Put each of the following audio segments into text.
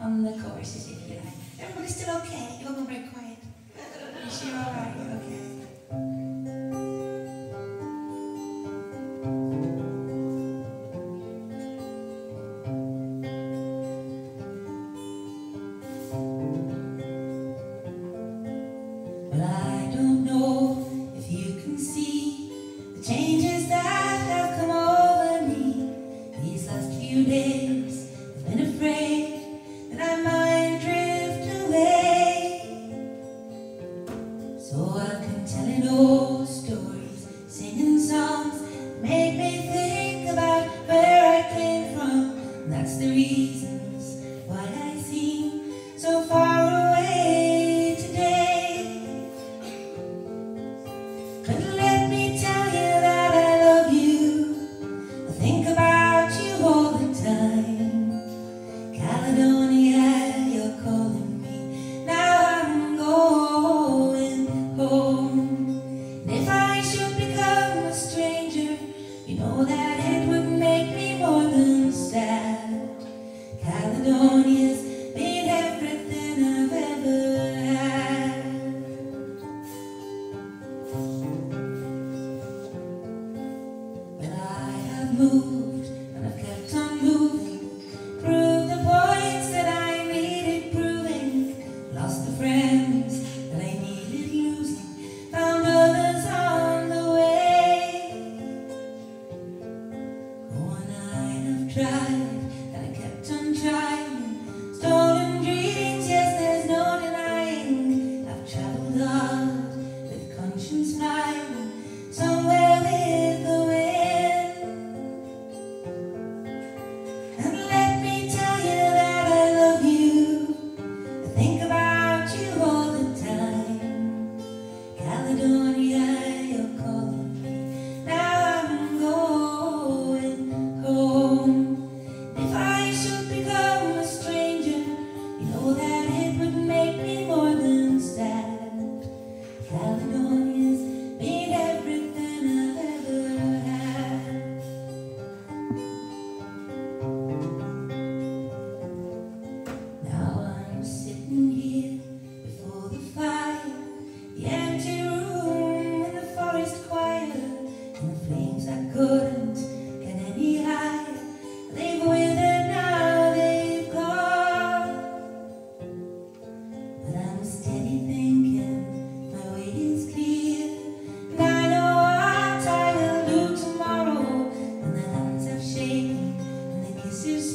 on the choruses if you like. Everybody's still okay? You're all very quiet. Is she alright? know that it would make me more than sad. Caledonia's been everything I've ever had. I have moved. cry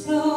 so